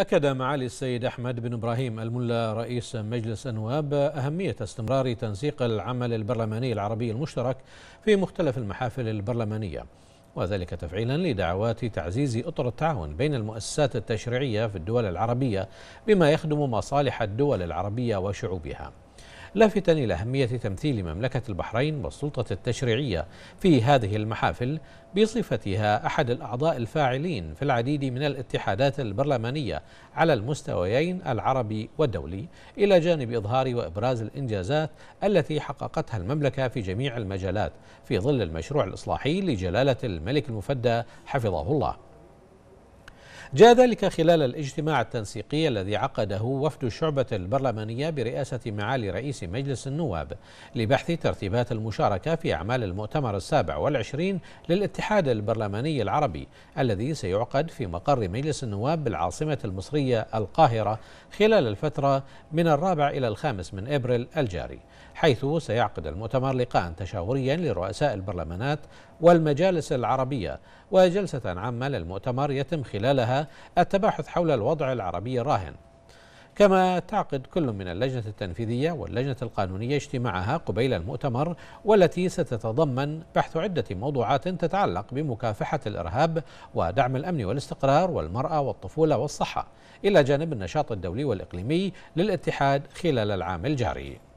أكد معالي السيد أحمد بن إبراهيم الملا رئيس مجلس النواب أهمية استمرار تنسيق العمل البرلماني العربي المشترك في مختلف المحافل البرلمانية وذلك تفعيلا لدعوات تعزيز أطر التعاون بين المؤسسات التشريعية في الدول العربية بما يخدم مصالح الدول العربية وشعوبها. لافتا إلى أهمية تمثيل مملكة البحرين والسلطة التشريعية في هذه المحافل بصفتها أحد الأعضاء الفاعلين في العديد من الاتحادات البرلمانية على المستويين العربي والدولي إلى جانب إظهار وإبراز الإنجازات التي حققتها المملكة في جميع المجالات في ظل المشروع الإصلاحي لجلالة الملك المفدى حفظه الله. جاء ذلك خلال الاجتماع التنسيقي الذي عقده وفد الشعبة البرلمانية برئاسة معالي رئيس مجلس النواب لبحث ترتيبات المشاركة في أعمال المؤتمر السابع والعشرين للاتحاد البرلماني العربي الذي سيعقد في مقر مجلس النواب بالعاصمة المصرية القاهرة خلال الفترة من الرابع إلى الخامس من إبريل الجاري حيث سيعقد المؤتمر لقاء تشاوريا لرؤساء البرلمانات والمجالس العربية وجلسة عامة للمؤتمر يتم خلالها التباحث حول الوضع العربي الراهن كما تعقد كل من اللجنة التنفيذية واللجنة القانونية اجتماعها قبيل المؤتمر والتي ستتضمن بحث عدة موضوعات تتعلق بمكافحة الإرهاب ودعم الأمن والاستقرار والمرأة والطفولة والصحة إلى جانب النشاط الدولي والإقليمي للاتحاد خلال العام الجاري.